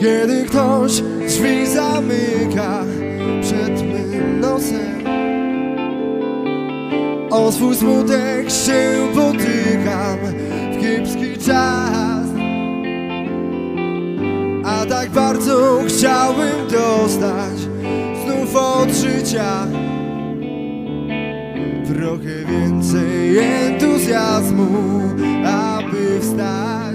Kiedy ktoś drzwi zamyka przed mym nosem O swój smutek się potykam w kiepski czas. A tak bardzo chciałbym dostać znów od życia Trochę więcej entuzjazmu, aby wstać.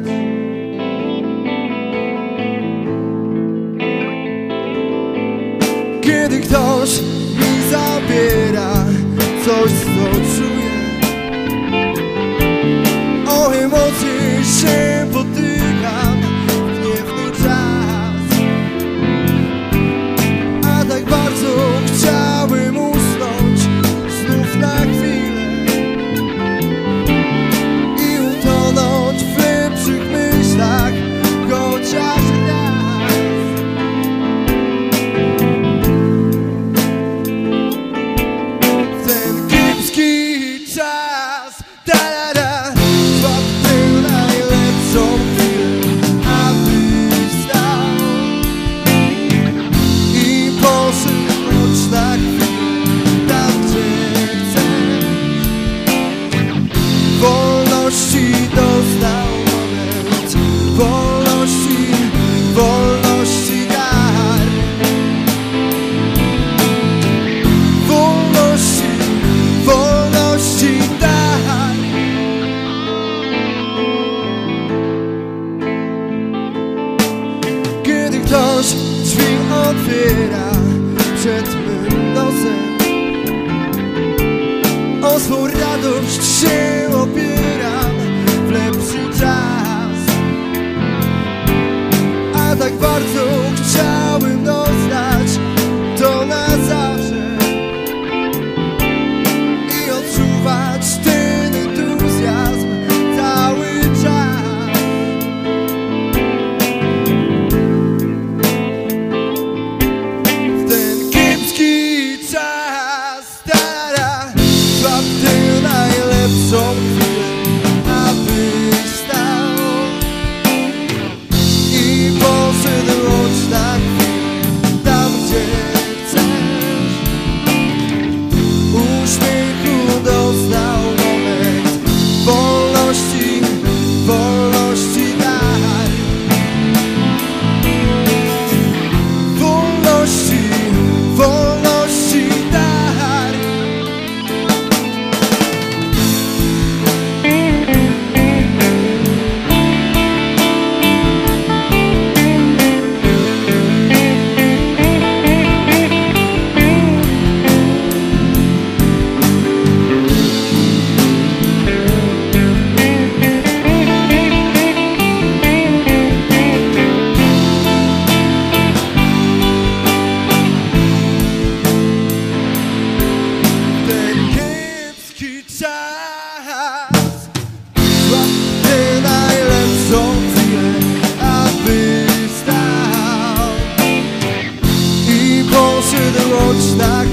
kiedy ktoś Ktoś drzwi otwiera przed mym nosem. Ozwór radość się opie noodsnaak